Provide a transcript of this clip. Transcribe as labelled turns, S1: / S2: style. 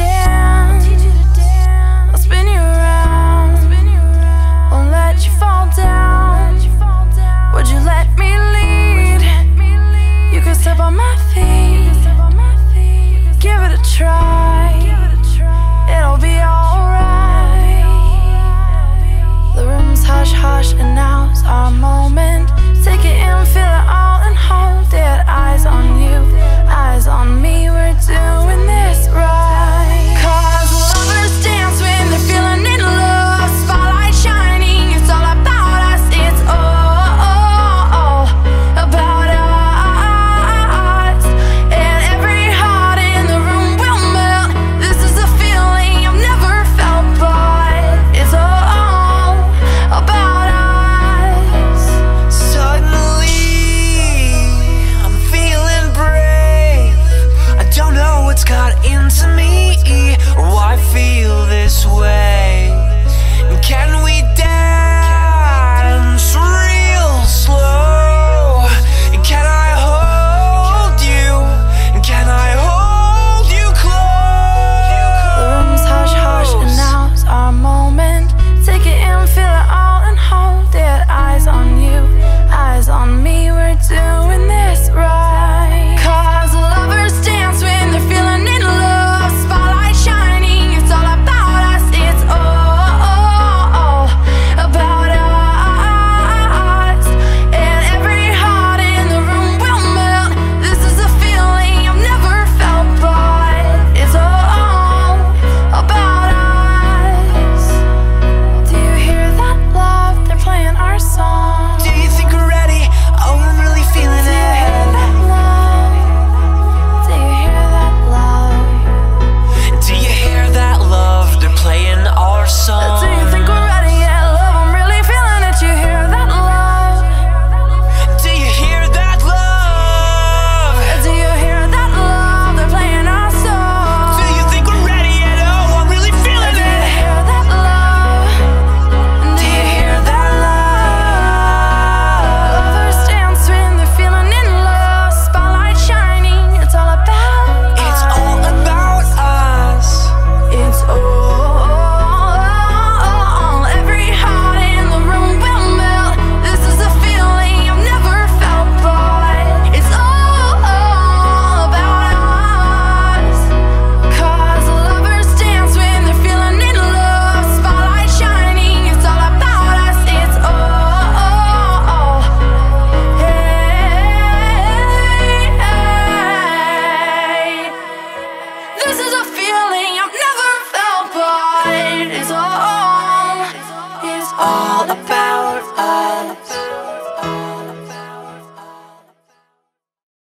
S1: Yeah. Into me why I feel this way.
S2: all about us.